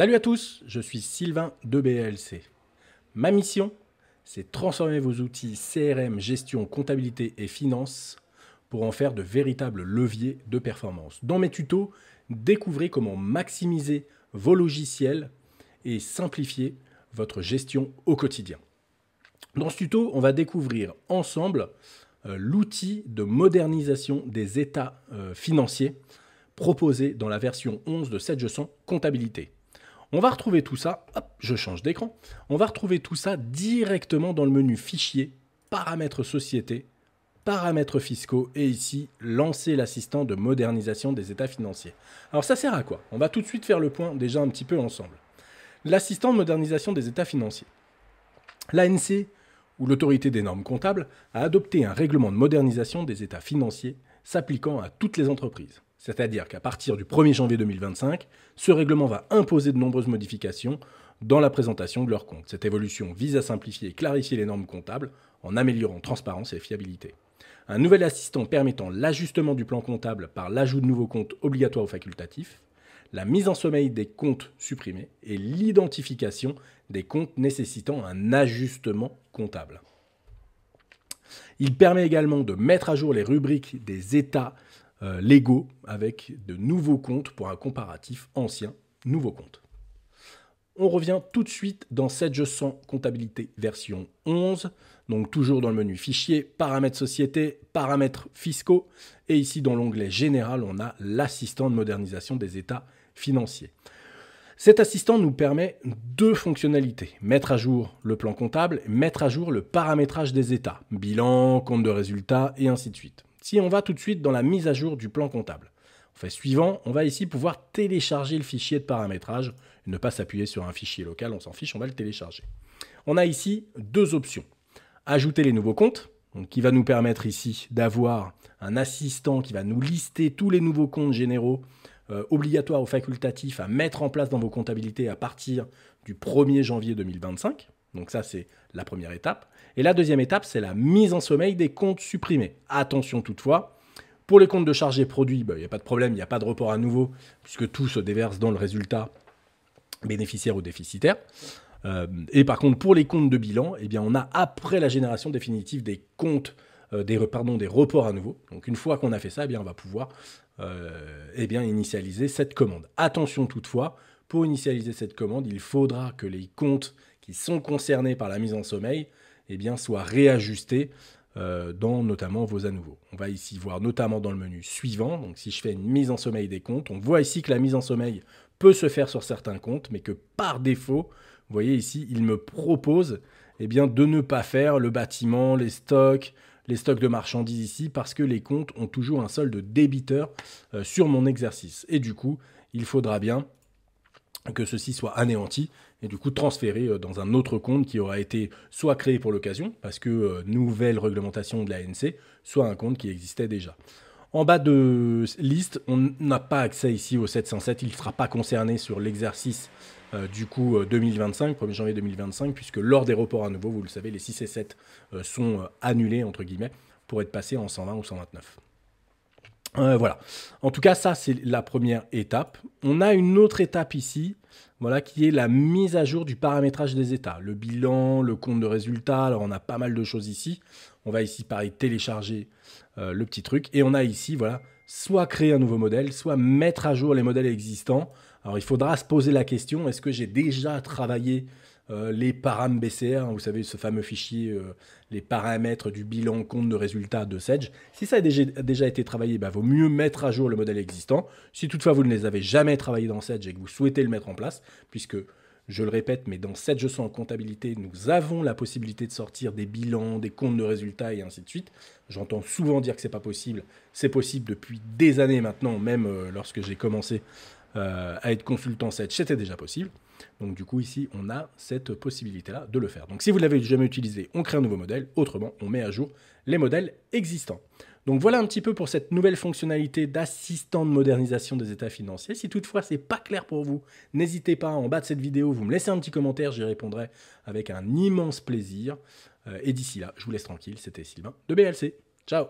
Salut à tous, je suis Sylvain de BLC. Ma mission, c'est transformer vos outils CRM, gestion, comptabilité et finance pour en faire de véritables leviers de performance. Dans mes tutos, découvrez comment maximiser vos logiciels et simplifier votre gestion au quotidien. Dans ce tuto, on va découvrir ensemble euh, l'outil de modernisation des états euh, financiers proposé dans la version 11 de 700 comptabilité. On va retrouver tout ça, hop, je change d'écran, on va retrouver tout ça directement dans le menu Fichier, Paramètres Société, Paramètres fiscaux et ici, lancer l'assistant de modernisation des états financiers. Alors ça sert à quoi? On va tout de suite faire le point déjà un petit peu ensemble. L'assistant de modernisation des états financiers. L'ANC, ou l'autorité des normes comptables, a adopté un règlement de modernisation des états financiers s'appliquant à toutes les entreprises. C'est-à-dire qu'à partir du 1er janvier 2025, ce règlement va imposer de nombreuses modifications dans la présentation de leurs comptes. Cette évolution vise à simplifier et clarifier les normes comptables en améliorant transparence et fiabilité. Un nouvel assistant permettant l'ajustement du plan comptable par l'ajout de nouveaux comptes obligatoires ou facultatifs, la mise en sommeil des comptes supprimés et l'identification des comptes nécessitant un ajustement comptable. Il permet également de mettre à jour les rubriques des états euh, Lego avec de nouveaux comptes pour un comparatif ancien, nouveau compte. On revient tout de suite dans cette sens comptabilité version 11, donc toujours dans le menu fichier, paramètres société, paramètres fiscaux, et ici dans l'onglet général, on a l'assistant de modernisation des états financiers. Cet assistant nous permet deux fonctionnalités. Mettre à jour le plan comptable, mettre à jour le paramétrage des états, bilan, compte de résultats et ainsi de suite. Si on va tout de suite dans la mise à jour du plan comptable, on fait suivant, on va ici pouvoir télécharger le fichier de paramétrage, ne pas s'appuyer sur un fichier local, on s'en fiche, on va le télécharger. On a ici deux options. Ajouter les nouveaux comptes, qui va nous permettre ici d'avoir un assistant qui va nous lister tous les nouveaux comptes généraux euh, obligatoires ou facultatifs à mettre en place dans vos comptabilités à partir du 1er janvier 2025. Donc ça, c'est la première étape. Et la deuxième étape, c'est la mise en sommeil des comptes supprimés. Attention toutefois, pour les comptes de chargés produits, bah, il n'y a pas de problème, il n'y a pas de report à nouveau, puisque tout se déverse dans le résultat bénéficiaire ou déficitaire. Euh, et par contre, pour les comptes de bilan, eh bien, on a après la génération définitive des comptes, euh, des, pardon, des reports à nouveau. Donc une fois qu'on a fait ça, eh bien, on va pouvoir euh, eh bien, initialiser cette commande. Attention toutefois, pour initialiser cette commande, il faudra que les comptes sont concernés par la mise en sommeil eh bien, soient réajustés euh, dans notamment vos à nouveau. On va ici voir notamment dans le menu suivant, donc si je fais une mise en sommeil des comptes, on voit ici que la mise en sommeil peut se faire sur certains comptes, mais que par défaut, voyez ici, il me propose eh bien, de ne pas faire le bâtiment, les stocks, les stocks de marchandises ici, parce que les comptes ont toujours un solde débiteur euh, sur mon exercice. Et du coup, il faudra bien que ceci soit anéanti et du coup transféré euh, dans un autre compte qui aura été soit créé pour l'occasion, parce que euh, nouvelle réglementation de l'ANC, soit un compte qui existait déjà. En bas de liste, on n'a pas accès ici au 707, il ne sera pas concerné sur l'exercice euh, du coup 2025, 1er janvier 2025, puisque lors des reports à nouveau, vous le savez, les 6 et 7 sont annulés, entre guillemets, pour être passés en 120 ou 129. Voilà. En tout cas, ça, c'est la première étape. On a une autre étape ici voilà, qui est la mise à jour du paramétrage des états. Le bilan, le compte de résultats, alors on a pas mal de choses ici. On va ici, pareil, télécharger euh, le petit truc. Et on a ici, voilà, soit créer un nouveau modèle, soit mettre à jour les modèles existants. Alors il faudra se poser la question, est-ce que j'ai déjà travaillé euh, les param BCR, hein, vous savez, ce fameux fichier, euh, les paramètres du bilan compte de résultats de Sedge. Si ça a déjà, été travaillé, il bah, vaut mieux mettre à jour le modèle existant. Si toutefois vous ne les avez jamais travaillés dans Sedge et que vous souhaitez le mettre en place, puisque je le répète, mais dans Sedge en comptabilité, nous avons la possibilité de sortir des bilans, des comptes de résultats et ainsi de suite. J'entends souvent dire que c'est pas possible. C'est possible depuis des années maintenant, même euh, lorsque j'ai commencé à être consultant Sedge, c'était déjà possible. Donc du coup, ici, on a cette possibilité-là de le faire. Donc si vous ne l'avez jamais utilisé, on crée un nouveau modèle. Autrement, on met à jour les modèles existants. Donc voilà un petit peu pour cette nouvelle fonctionnalité d'assistant de modernisation des états financiers. Si toutefois c'est pas clair pour vous, n'hésitez pas en bas de cette vidéo, vous me laissez un petit commentaire, j'y répondrai avec un immense plaisir. Euh, et d'ici là, je vous laisse tranquille, c'était Sylvain de BLC. Ciao